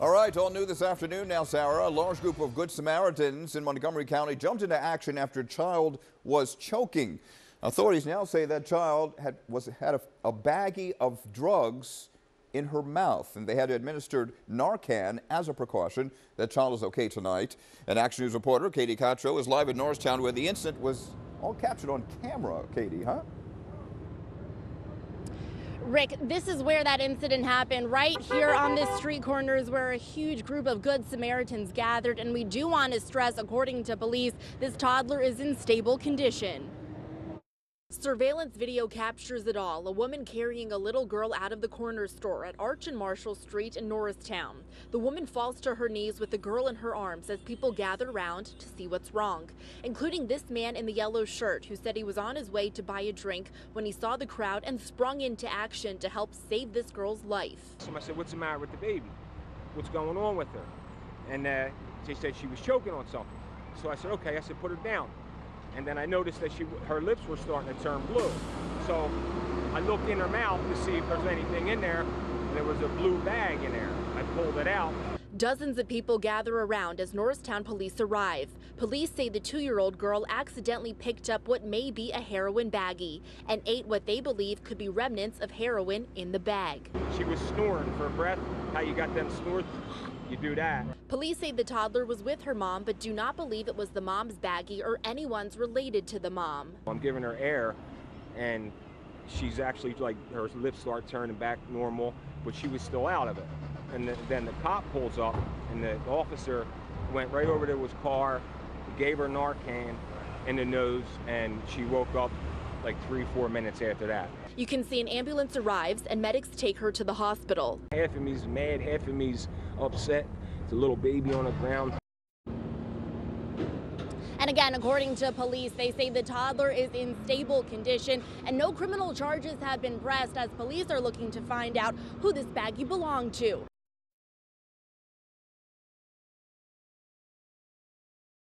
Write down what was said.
All right, all new this afternoon now, Sarah. A large group of Good Samaritans in Montgomery County jumped into action after a child was choking. Authorities now say that child had, was, had a, a baggie of drugs in her mouth, and they had administered Narcan as a precaution. That child is okay tonight. And Action News reporter, Katie Katro, is live in Norristown where the incident was all captured on camera, Katie, huh? Rick, this is where that incident happened, right here on this street corner is where a huge group of Good Samaritans gathered. And we do want to stress, according to police, this toddler is in stable condition. Surveillance video captures it all. A woman carrying a little girl out of the corner store at Arch and Marshall Street in Norristown. The woman falls to her knees with the girl in her arms as people gather around to see what's wrong, including this man in the yellow shirt who said he was on his way to buy a drink when he saw the crowd and sprung into action to help save this girl's life. So I said, what's the matter with the baby? What's going on with her? And uh, they said she was choking on something. So I said, okay. I said, put her down and then I noticed that she her lips were starting to turn blue. So I looked in her mouth to see if there's anything in there. And there was a blue bag in there. I pulled it out. Dozens of people gather around as Norristown police arrive. Police say the two-year-old girl accidentally picked up what may be a heroin baggie and ate what they believe could be remnants of heroin in the bag. She was snoring for breath. How you got them snores? You do that. Police say the toddler was with her mom, but do not believe it was the mom's baggie or anyone's related to the mom. I'm giving her air, and she's actually like her lips start turning back normal, but she was still out of it. And the, then the cop pulls up, and the officer went right over to his car, gave her Narcan in the nose, and she woke up like three, four minutes after that. You can see an ambulance arrives and medics take her to the hospital. Half of me's mad, half of me's upset. It's a little baby on the ground. And again, according to police, they say the toddler is in stable condition and no criminal charges have been pressed as police are looking to find out who this baggie belonged to.